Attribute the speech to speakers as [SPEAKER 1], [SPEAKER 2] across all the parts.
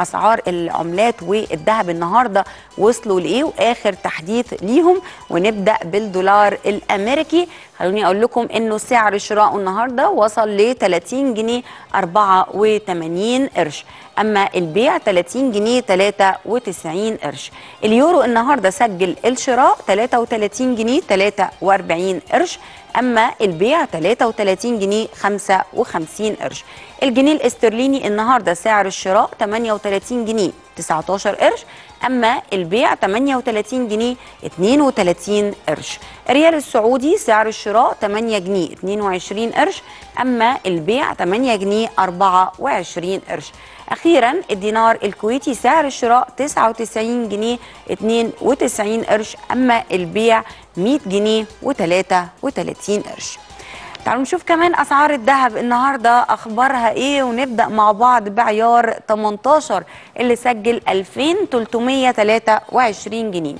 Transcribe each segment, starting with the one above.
[SPEAKER 1] أسعار العملات والذهب النهارده وصلوا لإيه؟ وآخر تحديث ليهم ونبدأ بالدولار الأمريكي. خلوني أقول لكم إنه سعر شراءه النهارده وصل ل 30 جنيه 84 قرش. أما البيع 30 جنيه 93 قرش. اليورو النهارده سجل الشراء 33 جنيه 43 قرش. أما البيع 33 جنيه 55 قرش. الجنيه الاسترليني النهارده سعر الشراء 38 جنيه 19 قرش. أما البيع 38 جنيه 32 قرش. الريال السعودي سعر الشراء 8 جنيه 22 قرش. أما البيع 8 جنيه 24 قرش. أخيرا الدينار الكويتي سعر الشراء 99 جنيه 92 قرش. أما البيع 100 جنيه و33 قرش. تعالوا نشوف كمان أسعار الذهب. النهارده أخبارها إيه؟ ونبدأ مع بعض بعيار 18 اللي سجل 2323 جنيه.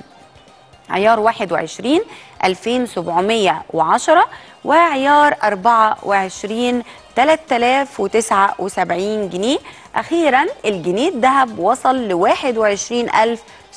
[SPEAKER 1] عيار 21 2710 وعيار 24 3079 جنيه. أخيرا الجنيه الذهب وصل ل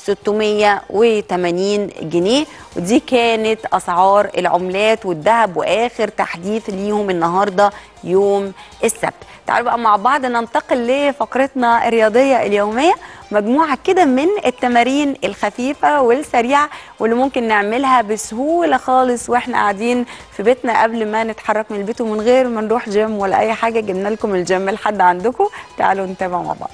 [SPEAKER 1] 21680 جنيه ودي كانت أسعار العملات والذهب وآخر تحديث ليهم النهارده يوم السبت. تعالوا بقى مع بعض ننتقل لفقرتنا الرياضية اليومية مجموعة كده من التمارين الخفيفة والسريعة واللي ممكن نعملها بسهولة خالص وإحنا قاعدين في بيتنا قبل ما نتحرك من البيت ومن غير ما نروح جيم ولا أي حاجة. جبنا لكم الجيم لحد عندكم. تعالوا نتابع مع بعض.